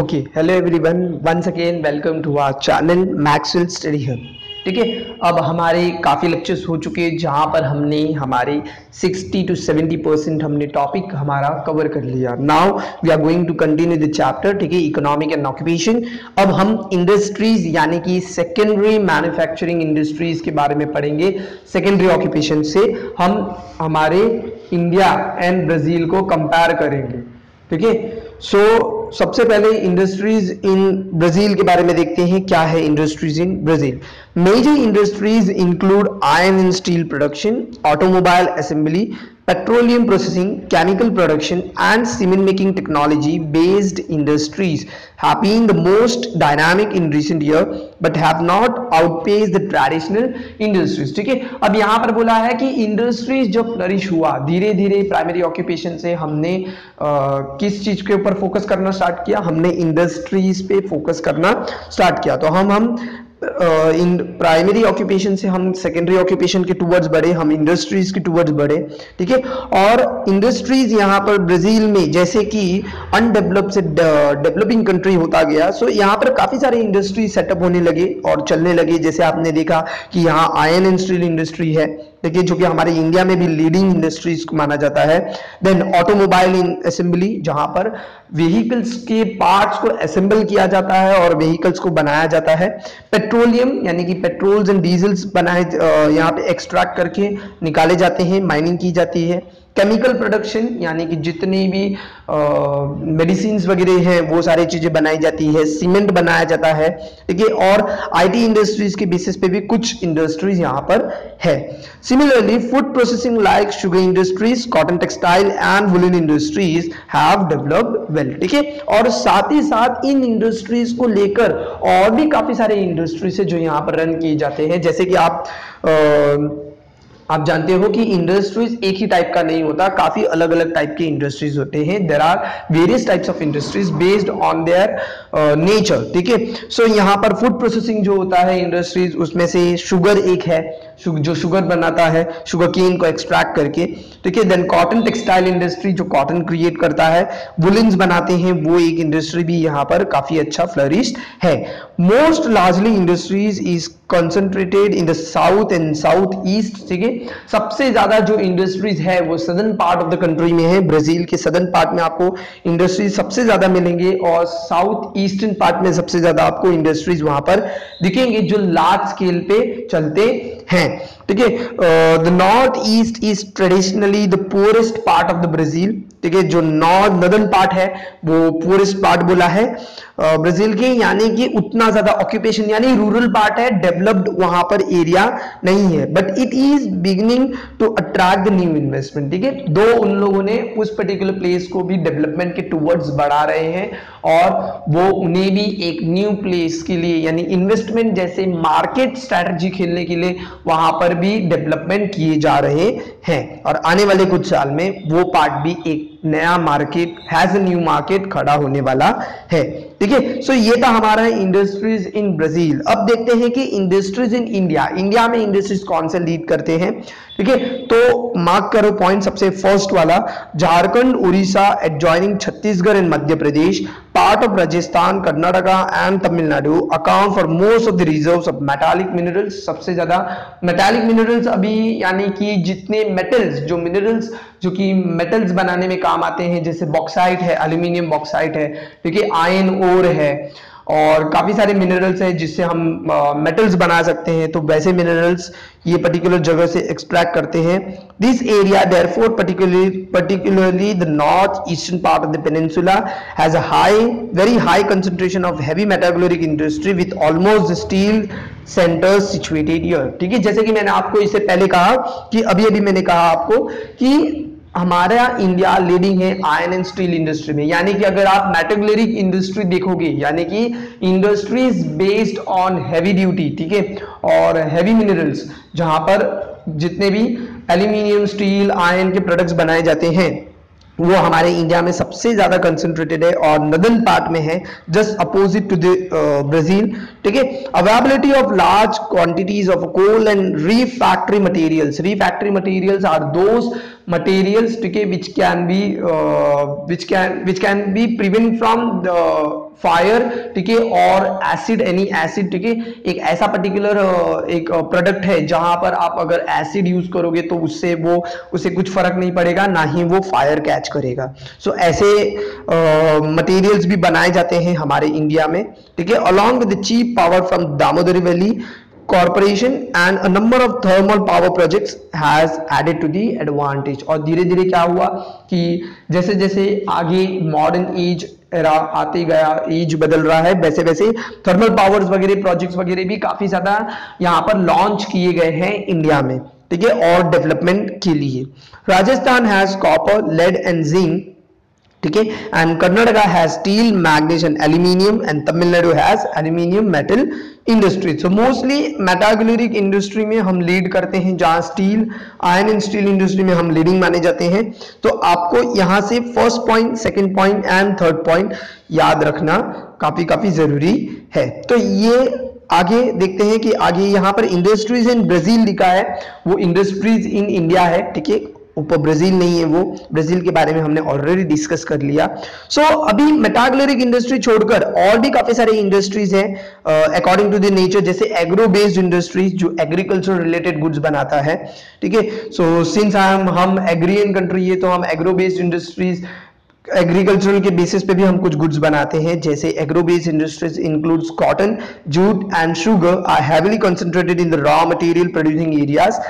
Okay hello everyone once again welcome to our channel Maxwell study hub ठीक है? अब हमारे काफ़ी लेक्चर्स हो चुके हैं, जहाँ पर हमने हमारे 60 टू 70 परसेंट हमने टॉपिक हमारा कवर कर लिया। Now we are going to continue the chapter ठीक है? इकोनॉमिक एंड ऑक्यूपेशन अब हम इंडस्ट्रीज़ यानी कि सेकेंडरी मैन्युफैक्चरिंग इंडस्ट्रीज़ के बारे में पढ़ेंगे। सेकेंडरी ऑक्यूपेशन से हम हमारे इंडिया एंड ब्राज़ील को कंपेयर करेंगे। ठीक है? सो so, सबसे पहले इंडस्ट्रीज़ इन ब्राज़ील के बारे में देखते हैं क्या है industries in Brazil major industries include iron and steel production automobile assembly petroleum processing, chemical production, and cement making technology based industries have been the most dynamic in recent year but have not outpaced the traditional industries ठीक है अब यहाँ पर बोला है कि industries जो flourish हुआ धीरे धीरे प्राइमरी ऑक्यूपेशन से हमने आ, किस चीज़ के ऊपर फोकस करना स्टार्ट किया हमने इंडस्ट्रीज़ पे फोकस करना स्टार्ट किया तो हम हम इन प्राइमरी ऑक्यूपेशन से हम सेकेंडरी ऑक्यूपेशन के टूवर्ड्स बढ़े, हम इंडस्ट्रीज़ के टूवर्ड्स बढ़े, ठीक है? और इंडस्ट्रीज़ यहाँ पर ब्राज़ील में, जैसे कि अनडेवलप से डेवलपिंग कंट्री होता गया सो so यहाँ पर काफ़ी सारे इंडस्ट्री सेटअप होने लगे और चलने लगे। जैसे आपने देखा कि यहाँ आयन एंड स्टील इंडस्ट्री है देखिए, जो कि हमारे इंडिया में भी लीडिंग इंडस्ट्रीज़ को माना जाता है देन ऑटोमोबाइल असेंबली जहाँ पर व्हीकल्स के पार्ट्स को असेंबल किया जाता है और व्हीकल्स को बनाया जाता है। पेट्रोलियम यानी कि पेट्रोल्स एंड डीजल्स बनाए यहाँ पे एक्सट्रैक्ट करके निकाले जाते हैं माइनिंग की जाती है। केमिकल प्रोडक्शन यानी कि जितनी भी मेडिसिन वगैरह हैं वो सारी चीज़ें बनाई जाती है सीमेंट बनाया जाता है। ठीक है और आईटी इंडस्ट्रीज़ के बेसिस पे भी कुछ इंडस्ट्रीज़ यहाँ पर है। Similarly food processing like sugar industries cotton textile and woollen industries have developed well ठीक है? और साथ ही साथ इन इंडस्ट्रीज़ को लेकर और भी काफ़ी सारे इंडस्ट्रीज़ है जो यहाँ पर रन किए जाते हैं। जैसे कि आप आ, आप जानते हो कि इंडस्ट्रीज़ एक ही टाइप का नहीं होता, काफ़ी अलग अलग टाइप के इंडस्ट्रीज़ होते हैं। There are various types of industries based on their nature ठीक है? सो यहाँ पर फ़ूड प्रोसेसिंग जो होता है इंडस्ट्रीज़ उसमें से शुगर एक है जो शुगर बनाता है शुगर केन को एक्सट्रैक्ट करके ठीक है देन कॉटन टेक्सटाइल इंडस्ट्री जो कॉटन क्रिएट करता है वुलेंस बनाते हैं, वो एक इंडस्ट्री भी यहाँ पर काफ़ी अच्छा फ्लरिश है। Most largely industries is concentrated in the south and south east ठीक है? सबसे ज़्यादा जो इंडस्ट्रीज़ है, वो southern part of the country में है। ब्राज़ील के सदर्न पार्ट में आपको इंडस्ट्रीज़ सबसे ज़्यादा मिलेंगे और साउथ ईस्टर्न पार्ट में सबसे ज़्यादा आपको इंडस्ट्रीज़ वहाँ पर दिखेंगे, जो लार्ज स्केल पे चलते हैं ठीक है? The north east is traditionally the poorest part of the Brazil ठीक है? जो नॉर्थ नदर्न पार्ट है, वो पुअरेस्ट पार्ट बोला है। ब्राज़ील के यानी कि उतना ज़्यादा ऑक्यूपेशन यानी रूरल पार्ट है डेवलप्ड वहाँ पर एरिया नहीं है। But it is beginning to attract the new investment ठीक है? दो उन लोगों ने उस पर्टिकुलर प्लेस को भी डेवलपमेंट के टूवर्ड्स बढ़ा रहे हैं और वो उन्हें भी एक न्यू प्लेस के लिए, यानी इन्वेस्टमेंट जैसे मार्केट स्ट्रैटेजी खेलने के लिए वहाँ पर भी डेवलपमेंट किए जा रहे हैं। और आने वाले कुछ साल में वो पार्ट भी एक नया मार्केट हैज़ न्यू मार्केट खड़ा होने वाला है। ठीक है सो ये था हमारा इंडस्ट्रीज़ इन ब्राज़ील अब देखते हैं कि इंडस्ट्रीज़ इन इंडिया इंडिया में इंडस्ट्रीज़ कौन से लीड करते हैं? ठीक है तो मार्क करो पॉइंट सबसे फ़र्स्ट वाला, Jharkhand, Orissa adjoining Chhattisgarh and Madhya Pradesh part of Rajasthan, Karnataka and Tamil Nadu account for most of the reserves of metallic minerals सबसे ज़्यादा मेटालिक मिनरल्स अभी यानी कि जितने मेटल्स जो मिनरल्स जो कि मेटल्स बनाने में काम आते हैं, जैसे बॉक्साइट है अल्यूमिनियम बॉक्साइट है, ठीक है आयन ओर है। और काफ़ी सारे मिनरल्स हैं जिससे हम मेटल्स बना सकते हैं। तो वैसे मिनरल्स ये पर्टिकुलर जगह से एक्सट्रैक्ट करते हैं। This area therefore particularly particularly the north eastern part of the peninsula has high very high concentration of heavy metallurgic industry with almost steel centres situated ठीक है? जैसे कि मैंने आपको इससे पहले कहा कि अभी अभी मैंने कहा आपको कि हमारा इंडिया लीडिंग है आयन एंड स्टील इंडस्ट्री में। यानी कि अगर आप मेटागुलरिक इंडस्ट्री देखोगे, यानी कि industries based on heavy duty ठीक है? और हैवी मिनरल्स जहाँ पर जितने भी एल्यूमिनियम स्टील आयन के प्रोडक्ट्स बनाए जाते हैं, वो हमारे इंडिया में सबसे ज़्यादा कंसंट्रेटेड है और नदन पार्ट में है just opposite to the Brazil ठीक है? Availability of large quantities of coal and refractory materials refractory materials are those materials है which can be uh, which can which can be prevent from the fire ठीक है और acid any acid ठीक है एक ऐसा पर्टिकुलर एक product है जहाँ पर आप अगर एसिड यूज़ करोगे तो उससे वो उसे कुछ फ़र्क नहीं पड़ेगा ना ही वो फायर कैच करेगा। सो so, ऐसे मटेरियल्स भी बनाए जाते हैं हमारे इंडिया में। ठीक है along with cheap power from Damodar valley corporation and a number of thermal power projects has added to the advantage और धीरे धीरे क्या हुआ कि जैसे जैसे आगे मॉडर्न एज एरा आते गया एज बदल रहा है वैसे वैसे थर्मल पावर्स वगैरह प्रोजेक्ट्स वगैरह भी काफ़ी ज़्यादा यहाँ पर लॉन्च किए गए हैं इंडिया में, ठीक है? और डेवलपमेंट के लिए। Rajasthan has copper lead and zinc ठीक है? And Karnataka has steel manganese and aluminium and Tamil Nadu has aluminium metal industry so mostly metallurgic industry में हम लीड करते हैं, जहाँ steel iron and steel industry में हम लीडिंग माने जाते हैं। तो आपको यहाँ से first point second point and third point याद रखना काफ़ी काफ़ी ज़रूरी है। तो ये आगे देखते हैं कि आगे यहाँ पर इंडस्ट्रीज़ इन ब्राज़ील लिखा है। वो इंडस्ट्रीज़ इन इंडिया है, ठीक है? ऊपर ब्राज़ील नहीं है वो। ब्राज़ील के बारे में हमने ऑलरेडी डिस्कस कर लिया। सो so, अभी मेटाग्लोरिक इंडस्ट्री छोड़कर और भी काफ़ी सारे इंडस्ट्रीज़ हैं अकॉर्डिंग टू द नेचर जैसे एग्रो बेस्ड इंडस्ट्रीज़ जो एग्रीकल्चर रिलेटेड गुड्स बनाता है। ठीक है? सो सिंस हम हम एग्रियन कंट्री है तो हम एग्रो बेस्ड इंडस्ट्रीज़ एग्रीकल्चरल के बेसिस पे भी हम कुछ गुड्स बनाते हैं। जैसे agro based industries includes cotton jute and sugar are heavily concentrated in the raw material producing areas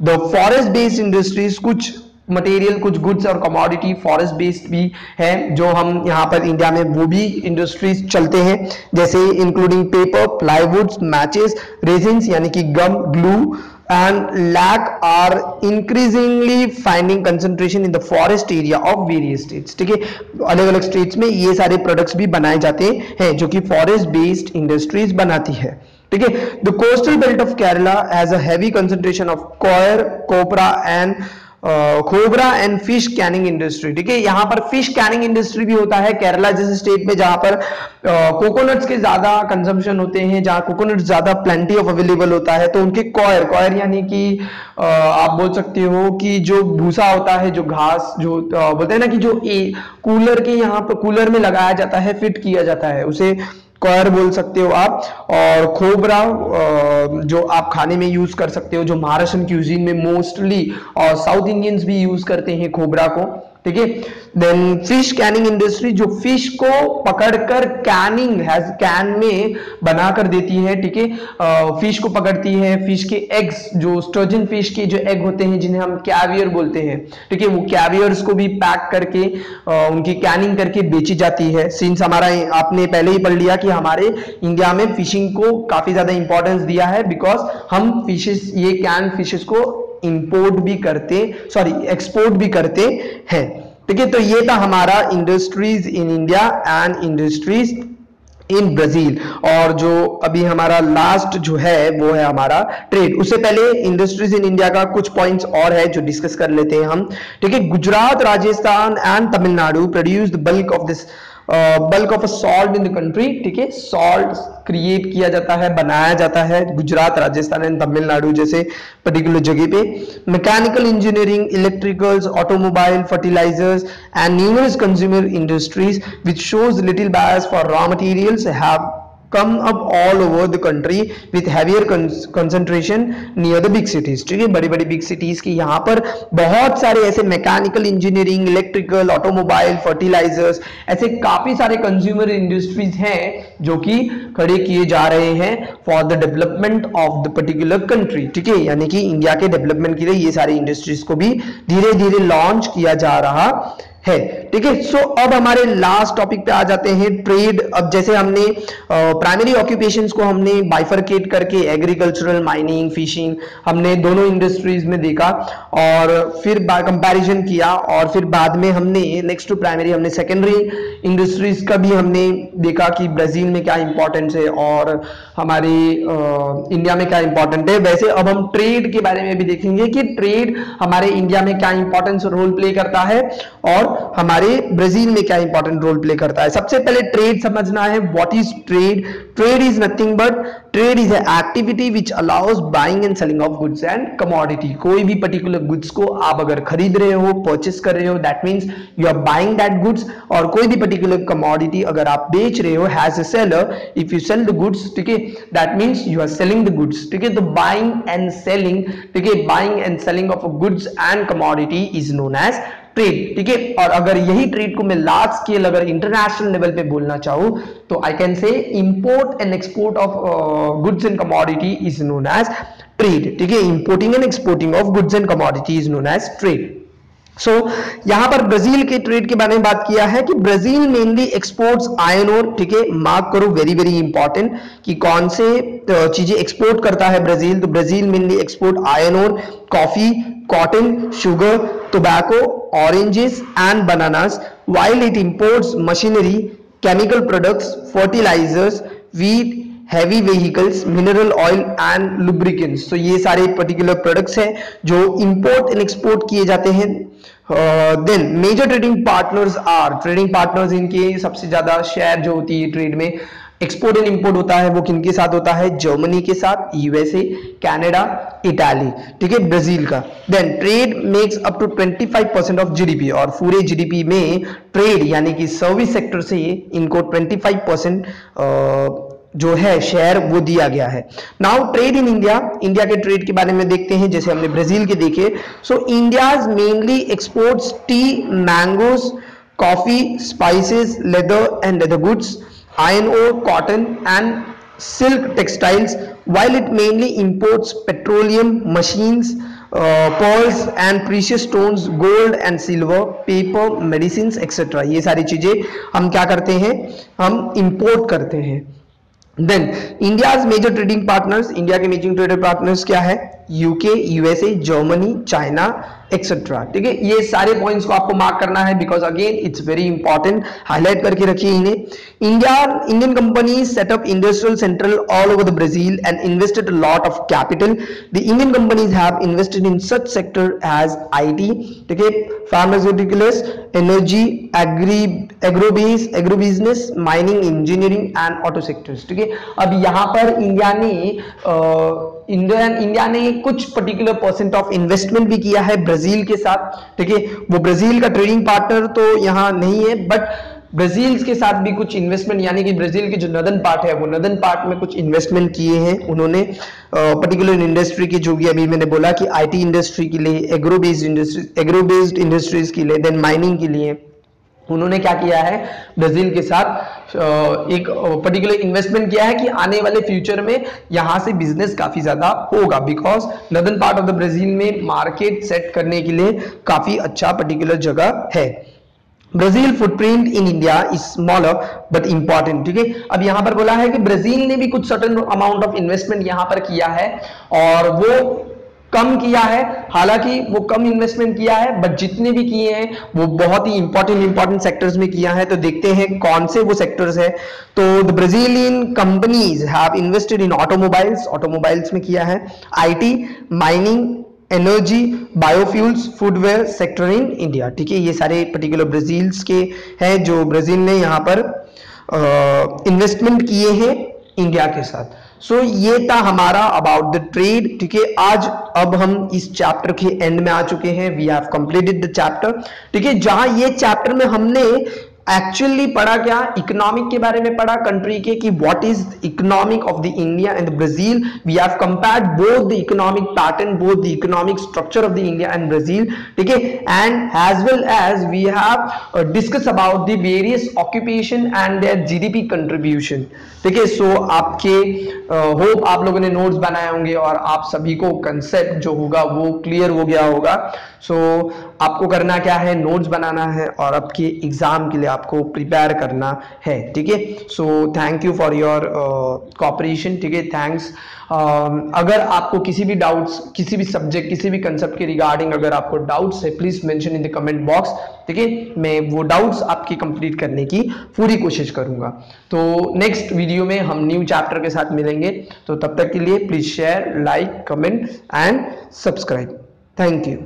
the forest based industries कुछ मटेरियल कुछ गुड्स और कमोडिटी फॉरेस्ट बेस्ड भी है, जो हम यहाँ पर इंडिया में वो भी इंडस्ट्रीज़ चलते हैं, जैसे including paper plywoods matches resins यानी कि gum glue and lac are increasingly finding concentration in the forest area of various states ठीक है? अलग अलग स्टेट्स में ये सारे प्रोडक्ट्स भी बनाए जाते हैं, जो कि फॉरेस्ट बेस्ड इंडस्ट्रीज़ बनाती है। ठीक है? The coastal belt of Kerala has a heavy concentration of coir copra and khobra and fish canning industry ठीक है? यहाँ पर फ़िश कैनिंग इंडस्ट्री भी होता है केरला जैसे स्टेट में जहाँ पर कोकोनट्स के ज़्यादा कंजम्पशन होते हैं जहाँ कोकोनट ज़्यादा प्लेंटी ऑफ़ अवेलेबल होता है तो उनके कॉयर कॉयर यानी कि आप बोल सकते हो कि जो भूसा होता है जो घास जो बोलते हैं ना कि जो ए, कूलर के यहाँ पर कूलर में लगाया जाता है फिट किया जाता है उसे क्वायर बोल सकते हो आप, और खोबरा जो आप खाने में यूज़ कर सकते हो, जो महाराष्ट्र क्यूजीन में मोस्टली और साउथ इंडियंस भी यूज़ करते हैं खोबरा को। ठीक है? देन फ़िश कैनिंग इंडस्ट्री जो फ़िश को पकड़कर कैनिंग हैज़ कैन में बनाकर देती है ठीक है? फ़िश को पकड़ती है फ़िश के एग्स जो स्टर्जन फ़िश के जो एग होते हैं जिन्हें हम कैवियर बोलते हैं ठीक है? वो कैवियर्स को भी पैक करके आ, उनकी कैनिंग करके बेची जाती है। सिंस हमारा आपने पहले ही पढ़ लिया कि हमारे इंडिया में फिशिंग को काफ़ी ज़्यादा इंपॉर्टेंस दिया है बिकॉज़ हम फिशेस ये कैन फिशेस को इंपोर्ट भी करते सॉरी एक्सपोर्ट भी करते हैं। ठीक है तो ये था हमारा industries in India and industries in Brazil और जो अभी हमारा लास्ट जो है, वो है हमारा ट्रेड उससे पहले इंडस्ट्रीज़ इन इंडिया का कुछ पॉइंट्स और है जो डिस्कस कर लेते हैं हम। ठीक है, Gujarat, Rajasthan and Tamil Nadu produce bulk of this bulk of salt in the country ठीक है? सॉल्ट क्रिएट किया जाता है, बनाया जाता है गुजरात, राजस्थान एंड तमिलनाडु जैसे पर्टिकुलर जगह पे। Mechanical engineering electricals automobile fertilisers and numerous consumer industries which shows little bias for raw materials have come up all over the country with heavier concentration near the big cities. ठीक है? बड़ी बड़ी big cities की यहाँ पर बहुत सारे ऐसे mechanical engineering electrical automobile fertilisers ऐसे काफ़ी सारे कंज्यूमर इंडस्ट्रीज़ हैं जो कि खड़े किए जा रहे हैं for the development of the particular country ठीक है? यानी कि इंडिया के डेवलपमेंट के लिए ये सारी इंडस्ट्रीज़ को भी धीरे धीरे लॉन्च किया जा रहा है। ठीक है? सो अब हमारे लास्ट टॉपिक पे आ जाते हैं ट्रेड अब जैसे हमने प्राइमरी ऑक्यूपेशन को हमने बाइफरकेट करके एग्रीकल्चरल माइनिंग फिशिंग हमने दोनों इंडस्ट्रीज़ में देखा और फिर कंपैरिजन किया और फिर बाद में हमने नेक्स्ट टू प्राइमरी हमने सेकेंडरी इंडस्ट्रीज़ का भी हमने देखा कि ब्राज़ील में क्या इंपॉर्टेंस है और हमारे इंडिया में क्या इंपॉर्टेंट है। वैसे अब हम ट्रेड के बारे में भी देखेंगे कि ट्रेड हमारे इंडिया में क्या इंपॉर्टेंस रोल प्ले करता है और हमारे ब्राज़ील में क्या इंपॉर्टेंट रोल प्ले करता है? सबसे पहले ट्रेड समझना है what is trade trade is nothing but trade is activity which allows buying and selling of goods and commodity कोई भी पर्टिकुलर गुड्स को आप अगर खरीद रहे हो परचेस कर रहे हो that means you are buying that goods और कोई भी पर्टिकुलर कमोडिटी अगर आप बेच रहे हो as a seller if you sell the goods ठीक है? That means you are selling the goods ठीक है? तो बाइंग एंड सेलिंग ठीक है? Buying and selling of goods and commodity is known as trade ठीक है? और अगर यही ट्रेड को मैं लार्ज स्केल अगर इंटरनेशनल लेवल पे बोलना चाहूँ तो I can say import and export of goods and commodity is known as trade ठीक है? Importing and exporting of goods and commodity is known as trade so so, यहाँ पर Brazil के ट्रेड के बारे में बात किया है कि ब्राज़ील मेनली एक्सपोर्ट्स आयन और ठीक है? मार्क करो वेरी वेरी इंपॉर्टेंट कि कौन से चीज़ें एक्सपोर्ट करता है ब्राज़ील तो ब्राज़ील मेनली एक्सपोर्ट आयन और coffee cotton sugar tobacco, oranges and bananas while it imports machinery, chemical products, fertilizers, wheat, heavy vehicles mineral oil and lubricants तो ये सारे पर्टिकुलर प्रोडक्ट्स हैं जो इंपोर्ट एंड एक्सपोर्ट किए जाते हैं। Then major trading partners are trading partners इनके सबसे ज़्यादा शेयर जो होती है ट्रेड में एक्सपोर्ट एंड इंपोर्ट होता है, वो किन के साथ होता है? जर्मनी के साथ यूएसए कनाडा इटाली ठीक है? ब्राज़ील का। Then trade makes up to 25 percent of GDP और पूरे जीडीपी में ट्रेड यानी कि सर्विस सेक्टर से इनको 25 परसेंट जो है शेयर वो दिया गया है। Now trade in India India के ट्रेड के बारे में देखते हैं, जैसे हमने ब्राज़ील के देखे। So India mainly exports tea mangoes coffee spices leather and leather goods iron ore, cotton and silk textiles while it mainly imports petroleum, machines, uh, pearls and precious stones, gold and silver, paper, medicines etc. ये सारी चीज़ें हम क्या करते हैं हम import करते हैं then India major trading partners India के मेजर ट्रेडिंग पार्टनर्स क्या है UK USA Germany China etcetera ठीक है? ये सारे पॉइंट्स को आपको मार्क करना है because again it's very important highlight करके रखिए इन्हें। India Indian company setup industrial central all over the Brazil and invested lot of capital the Indian companies have invested in such sector as IT ठीक है? Pharmaceuticals energy agri agrobase agro business mining engineering and auto sectors ठीक है? अब यहाँ पर India ने India India ने कुछ पर्टिकुलर परसेंट ऑफ़ इन्वेस्टमेंट भी किया है ब्राज़ील के साथ। ठीक है, वो ब्राज़ील का ट्रेडिंग पार्टनर तो यहाँ नहीं है बट ब्राज़ील के साथ भी कुछ इन्वेस्टमेंट यानी कि ब्राज़ील के जो नदन पार्ट है, वो नदन पार्ट में कुछ इन्वेस्टमेंट किए हैं उन्होंने। पर्टिकुलर इंडस्ट्री की जो भी अभी मैंने बोला कि आईटी इंडस्ट्री के लिए agro based industry agro based industries के लिए देन माइनिंग के लिए। उन्होंने क्या किया है? ब्राज़ील के साथ एक पर्टिकुलर इन्वेस्टमेंट किया है कि आने वाले फ्यूचर में यहाँ से बिज़नेस काफ़ी ज़्यादा होगा। Because northern part of the Brazil में मार्केट सेट करने के लिए काफ़ी अच्छा पर्टिकुलर जगह है। Brazil footprint in India is smaller but important ठीक है? अब यहाँ पर बोला है कि ब्राज़ील ने भी कुछ सर्टन अमाउंट ऑफ़ इन्वेस्टमेंट यहाँ पर किया है और वो कम किया है, हालाँकि वो कम इन्वेस्टमेंट किया है बट जितने भी किए हैं, वो बहुत ही इंपॉर्टेंट इंपॉर्टेंट सेक्टर्स में किया है। तो देखते हैं कौन से वो सेक्टर्स है। तो the Brazilian companies have invested in automobiles automobiles में किया है। IT mining energy biofuels footwear sector in India ठीक है, ये सारे पर्टिकुलर ब्राजील्स के हैं जो ब्राज़ील ने यहाँ पर इन्वेस्टमेंट किए हैं इंडिया के साथ। सो so, ये था हमारा अबाउट द ट्रेड ठीक है? आज अब हम इस चैप्टर के एंड में आ चुके हैं. We have completed the chapter ठीक है? जहाँ ये चैप्टर में हमने एक्चुअली पढ़ा क्या? इकोनॉमिक के बारे में पढ़ा कंट्री के कि what is economic of the India and Brazil we have compared both the economic pattern both the economic structure of the India and Brazil ठीक है? And as well as we have discuss about the various occupation and their GDP contribution ठीक है? सो आपके hope uh, आप लोगों ने notes बनाए होंगे और आप सभी को कंसेप्ट जो होगा वो क्लियर हो गया होगा। सो so, आपको करना क्या है? नोट्स बनाना है और आपके एग्ज़ाम के लिए आपको प्रिपेयर करना है ठीक है? So thank you for your cooperation ठीक है? थैंक्स अगर आपको किसी भी डाउट्स किसी भी सब्जेक्ट किसी भी कंसेप्ट के रिगार्डिंग अगर आपको डाउट्स है please mention in the comment box ठीक है? मैं वो डाउट्स आपकी कंप्लीट करने की पूरी कोशिश करूँगा। तो नेक्स्ट वीडियो में हम न्यू चैप्टर के साथ मिलेंगे। तो तब तक के लिए please share like comment and subscribe thank you